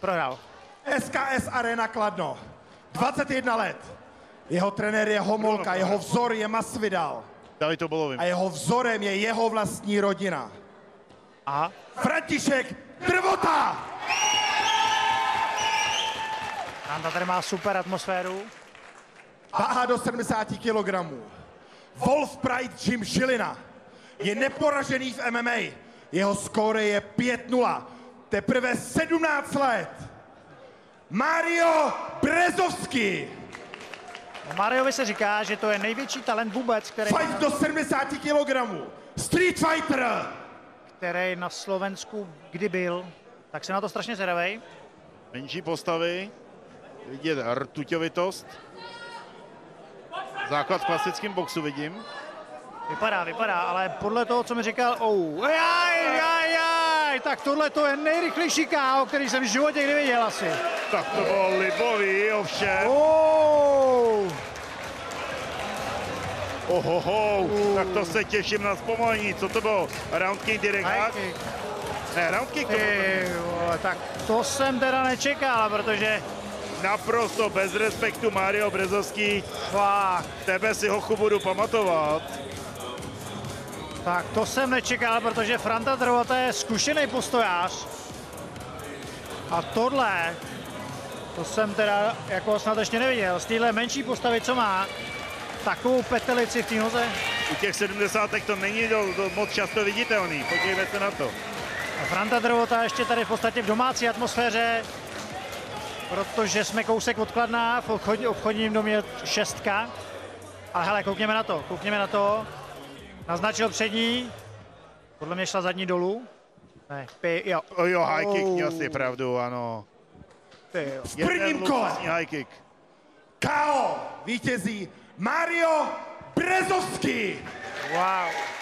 Prohrál. SKS Arena Kladno. 21 let. Jeho trenér je Homolka, jeho vzor je Masvidal. Dali to bolovým. A jeho vzorem je jeho vlastní rodina. Aha. František Drvota! Franta tady má super atmosféru. Váha do 70 kg. Wolf Pride Jim Žilina je neporažený v MMA. Jeho skóre je 5-0. Teprve 17 let. Mario Brezovský. O Mariovi se říká, že to je největší talent vůbec, který, Fight do 70 kg. Street Fighter. který na Slovensku kdy byl. Tak se na to strašně zvedavej. Menší postavy, vidět rtuťovitost. Základ v klasickém boxu vidím. Vypadá, vypadá, ale podle toho, co mi říkal, oh, tak tohle to je nejrychlejší KO, který jsem v životě kdy viděl asi. Tak to bylo libový, ovšem. Oh, Ohoho, tak to se těším na zpomalení. Co to bylo? Round kick direct kick. Ne, round kick to bylo. Tak to jsem teda nečekal, protože Naprosto bez respektu Mario Brezovský. fakt, Tebe si hochu budu pamatovat. Tak to jsem nečekal, protože Franta Drvota je zkušený postojář. A tohle, to jsem teda jako snad ještě neviděl. Z téhle menší postavy, co má, takovou petelici v té noze. U těch 70 to není do, do, moc často viditelný. Podívejte se na to. A Franta Drvota ještě tady v podstatě v domácí atmosféře, protože jsme kousek od Kladna, v obchodní, obchodním domě šestka. Ale hele, koukněme na to, koukněme na to. Naznačil přední, podle mě šla zadní dolů. Ne, pi, jo. O jo, high kick, Oh. měl jsi pravdu, ano. Pi, jo. V prvním kole high kick. KO vítězí Mario Brezovský. Wow.